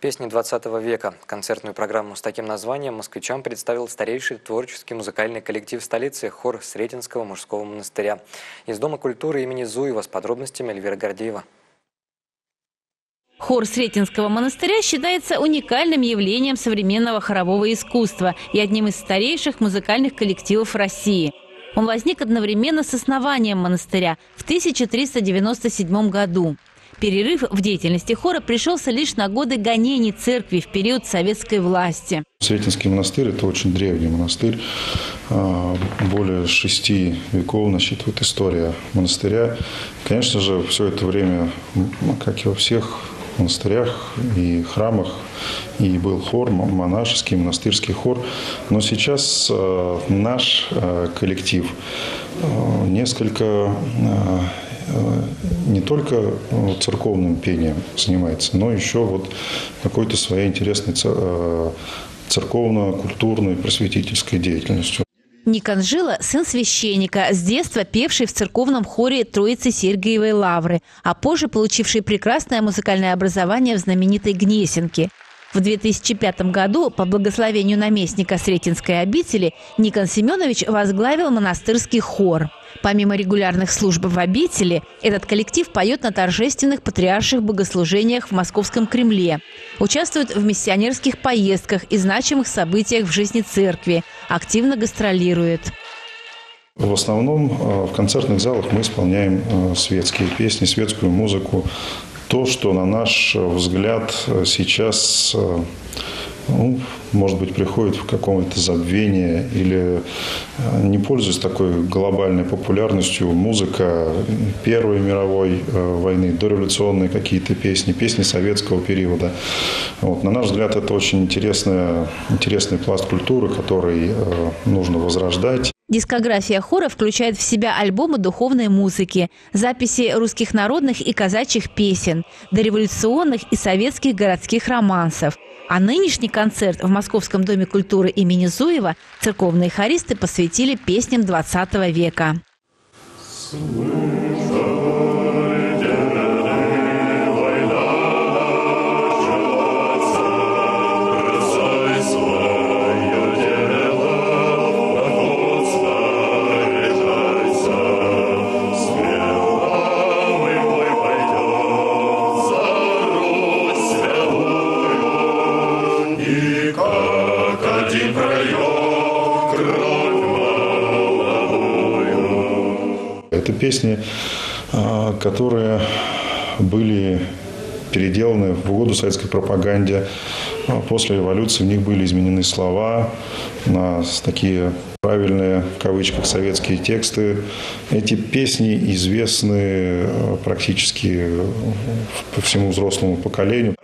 Песни 20 века. Концертную программу с таким названием москвичам представил старейший творческий музыкальный коллектив столицы хор Сретенского мужского монастыря. Из Дома культуры имени Зуева с подробностями Эльвира Гордеева. Хор Сретенского монастыря считается уникальным явлением современного хорового искусства и одним из старейших музыкальных коллективов России. Он возник одновременно с основанием монастыря в 1397 году. Перерыв в деятельности хора пришелся лишь на годы гонений церкви в период советской власти. Сретенский монастырь – это очень древний монастырь. А, более шести веков насчитывает история монастыря. Конечно же, все это время, как и во всех монастырях и храмах, и был хор, монашеский, монастырский хор. Но сейчас а, наш а, коллектив несколько не только э, церковным пением занимается, но еще вот какой-то своей интересной э, церковно-культурной просветительской деятельностью. Никон Жила – сын священника, с детства певший в церковном хоре Троицы Сергиевой Лавры, а позже получивший прекрасное музыкальное образование в знаменитой Гнесинке. В 2005 году по благословению наместника Сретенской обители Никон Семенович возглавил монастырский хор. Помимо регулярных служб в обители, этот коллектив поет на торжественных патриарших богослужениях в Московском Кремле, участвует в миссионерских поездках и значимых событиях в жизни церкви, активно гастролирует. В основном э, в концертных залах мы исполняем э, светские песни, светскую музыку. То, что, на наш взгляд, сейчас э, ну, может быть, приходит в какое-то забвение или э, не пользуясь такой глобальной популярностью, музыка Первой мировой э, войны, дореволюционные какие-то песни, песни советского периода. Вот. На наш взгляд, это очень интересная, интересный пласт культуры, который нужно возрождать. Дискография хора включает в себя альбомы духовной музыки, записи русских народных и казачьих песен, дореволюционных и советских городских романсов – а нынешний концерт в Московском доме культуры имени Зуева церковные хористы посвятили песням 20 века. Это песни, а, которые были переделаны в угоду советской пропаганде. А, после революции в них были изменены слова на такие правильные, в кавычках, советские тексты. Эти песни известны а, практически по всему взрослому поколению.